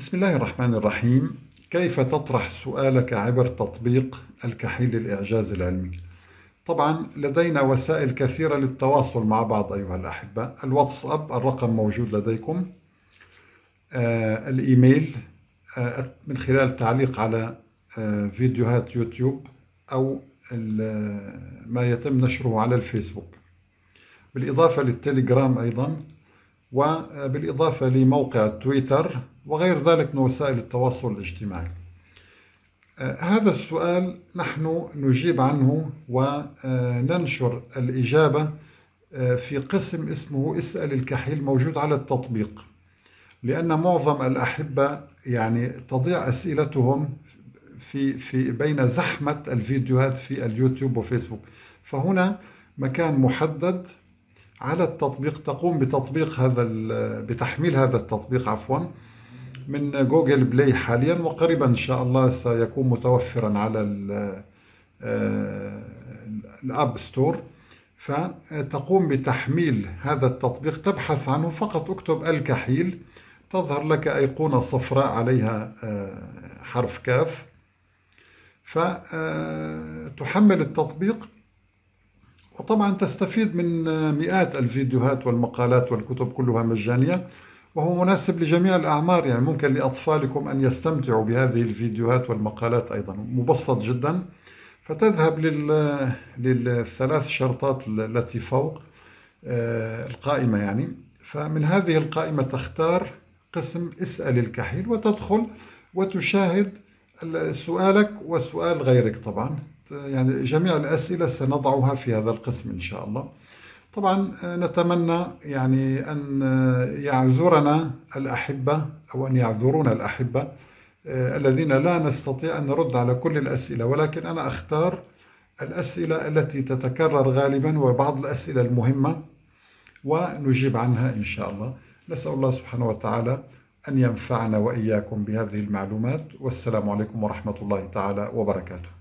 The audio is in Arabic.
بسم الله الرحمن الرحيم. كيف تطرح سؤالك عبر تطبيق الكحيل للإعجاز العلمي؟ طبعا لدينا وسائل كثيرة للتواصل مع بعض أيها الأحبة. الواتساب الرقم موجود لديكم. آه الإيميل آه من خلال تعليق على آه فيديوهات يوتيوب أو ما يتم نشره على الفيسبوك. بالإضافة للتليجرام أيضا وبالإضافة لموقع تويتر وغير ذلك من وسائل التواصل الاجتماعي. آه، هذا السؤال نحن نجيب عنه وننشر الإجابة آه، في قسم اسمه اسأل الكحيل موجود على التطبيق لأن معظم الأحبة يعني تضيع أسئلتهم في في بين زحمة الفيديوهات في اليوتيوب وفيسبوك. فهنا مكان محدد على التطبيق تقوم بتطبيق هذا بتحميل هذا التطبيق عفوا من جوجل play حاليا وقريبا إن شاء الله سيكون متوفرا على ال app store. فتقوم بتحميل هذا التطبيق تبحث عنه فقط اكتب الكحيل تظهر لك أيقونة صفراء عليها آه، حرف كاف. فتحمل التطبيق. وطبعا تستفيد من مئات الفيديوهات والمقالات والكتب كلها مجانية وهو مناسب لجميع الأعمار. يعني ممكن لأطفالكم أن يستمتعوا بهذه الفيديوهات والمقالات أيضا. مبسط جدا. فتذهب لل... للثلاث شرطات التي فوق آه، القائمة يعني. فمن هذه القائمة تختار قسم اسأل الكحيل وتدخل وتشاهد سؤالك وسؤال غيرك طبعا. يعني جميع الأسئلة سنضعها في هذا القسم إن شاء الله. طبعا نتمنى يعني أن يعذرنا الأحبة أو أن يعذرونا الأحبة آه، الذين لا نستطيع أن نرد على كل الأسئلة. ولكن أنا أختار الأسئلة التي تتكرر غالبا وبعض الأسئلة المهمة ونجيب عنها إن شاء الله. نسأل الله سبحانه وتعالى أن ينفعنا وإياكم بهذه المعلومات. والسلام عليكم ورحمة الله تعالى وبركاته.